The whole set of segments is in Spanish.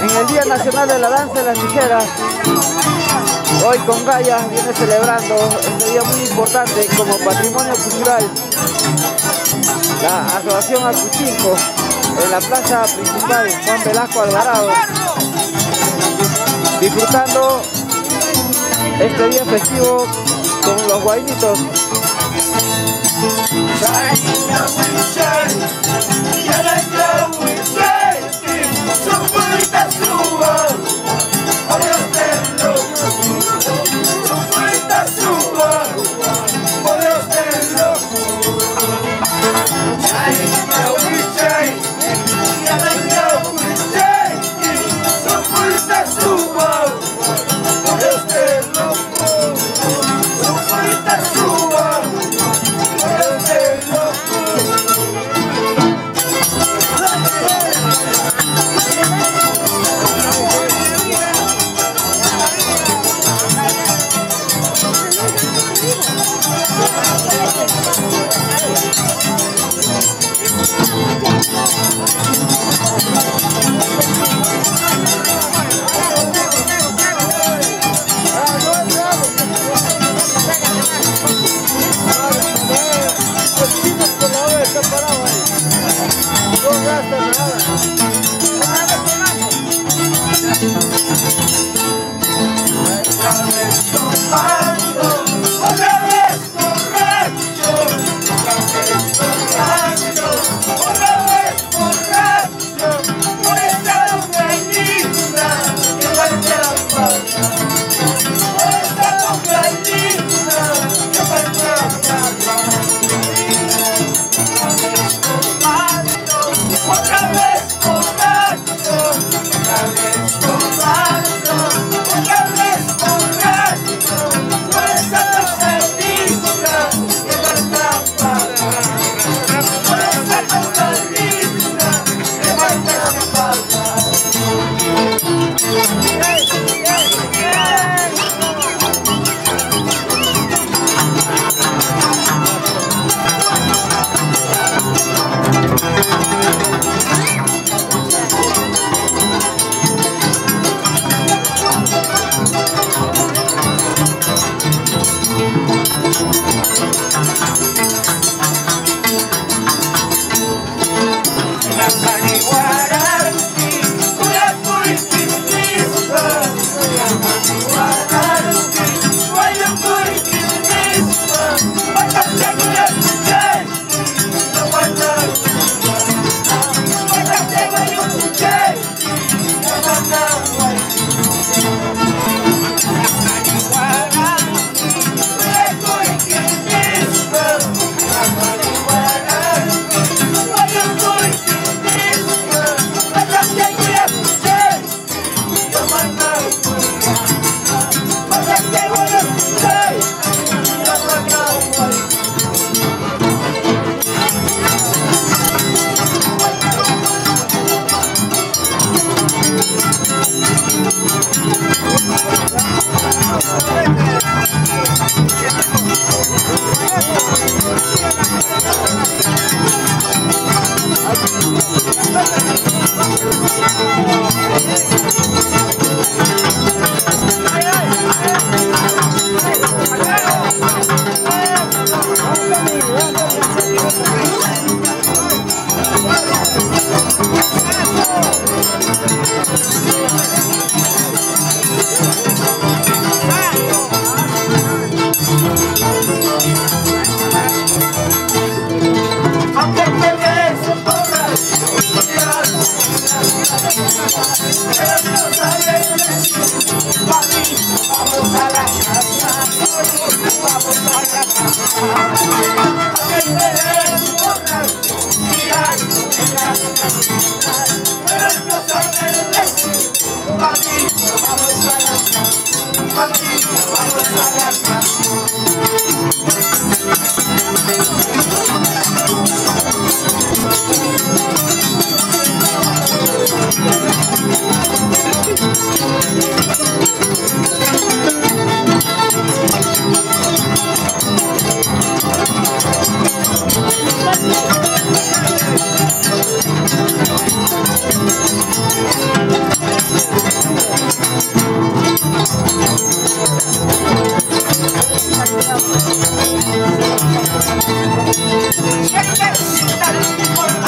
En el Día Nacional de la Danza de las Tijeras, Hoy con Gaya viene celebrando este día muy importante como patrimonio cultural. La asociación Acuchinco en la plaza principal Juan Velasco Alvarado. Disfrutando este día festivo con los guainitos. Fire! Thank you. não por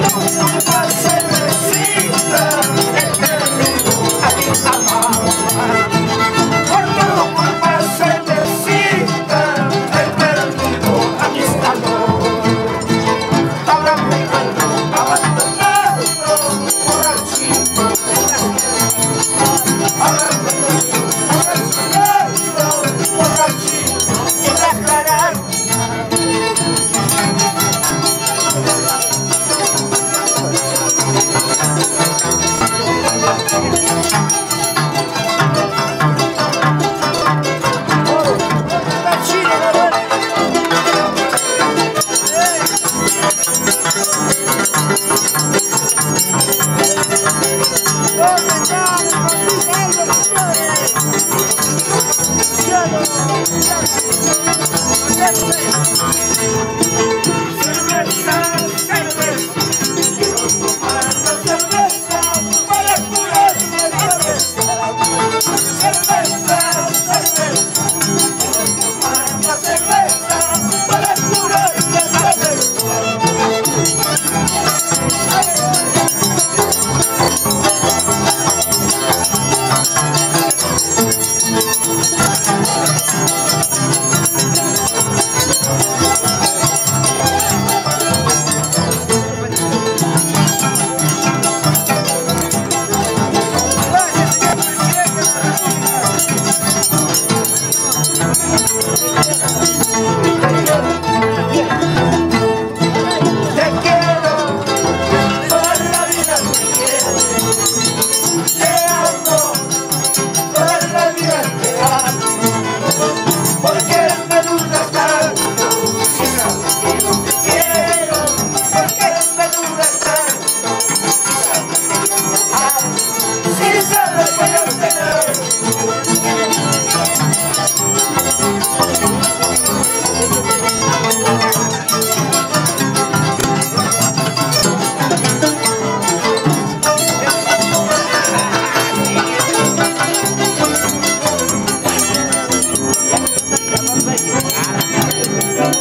Eu não passei Thank you.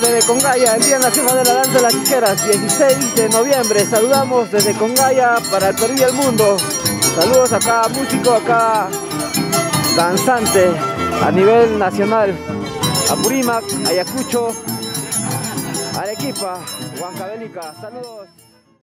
desde Congaya, el Día Nacional de la Danza de las Tijeras, 16 de noviembre. Saludamos desde Congaya para el Perú y el mundo. Saludos a cada músico, a cada danzante a nivel nacional. Apurímac, Ayacucho, Arequipa, Huancavelica. Saludos.